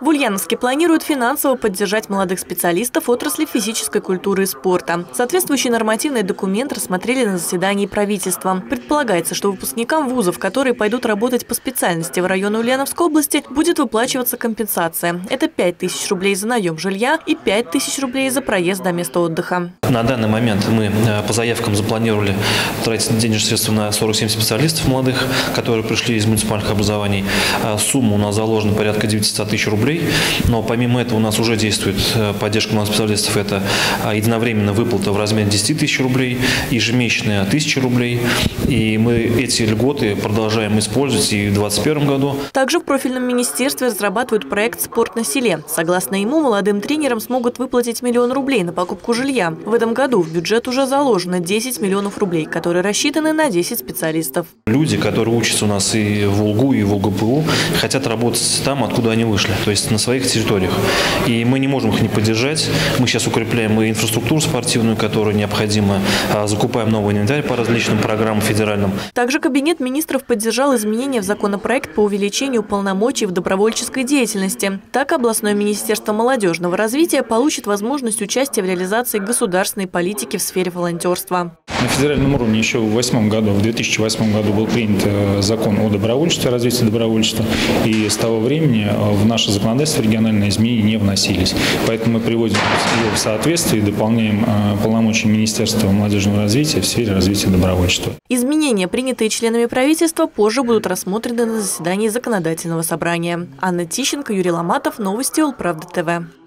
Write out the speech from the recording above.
В Ульяновске планируют финансово поддержать молодых специалистов отрасли физической культуры и спорта. Соответствующий нормативный документ рассмотрели на заседании правительства. Предполагается, что выпускникам вузов, которые пойдут работать по специальности в районе Ульяновской области, будет выплачиваться компенсация. Это 5 тысяч рублей за наем жилья и 5 тысяч рублей за проезд до места отдыха. На данный момент мы э, по заявкам запланировали тратить денежные средства на 47 специалистов молодых, которые пришли из муниципальных образований. А сумма у нас заложена порядка 900 тысяч рублей. Но помимо этого у нас уже действует э, поддержка молодых специалистов. Это а, единовременная выплата в размере 10 тысяч рублей, ежемесячная 1000 рублей. И мы эти льготы продолжаем использовать и в 2021 году. Также в профильном министерстве разрабатывают проект «Спорт на селе». Согласно ему, молодым тренерам смогут выплатить миллион рублей на покупку жилья. В этом году в бюджет уже заложено 10 миллионов рублей, которые рассчитаны на 10 специалистов. Люди, которые учатся у нас и в УЛГУ, и в УГПУ, хотят работать там, откуда они вышли, то есть на своих территориях. И мы не можем их не поддержать. Мы сейчас укрепляем и инфраструктуру спортивную, которая необходима, закупаем новый инвентарь по различным программам федеральным. Также Кабинет министров поддержал изменения в законопроект по увеличению полномочий в добровольческой деятельности. Так, областное министерство молодежного развития получит возможность участия в реализации государственной политики в сфере волонтерства. На федеральном уровне еще в 2008 году, в 2008 году был принят э, закон о добровольчестве, развитии добровольчества, и с того времени э, в наше законодательство региональные изменения не вносились. Поэтому мы приводим его в соответствие и дополняем э, полномочия Министерства молодежного развития в сфере развития добровольчества. Изменения, принятые членами правительства, позже будут рассмотрены на заседании законодательного собрания. Анна Тищенко, Юрий Ломатов, Новости Улправда ТВ.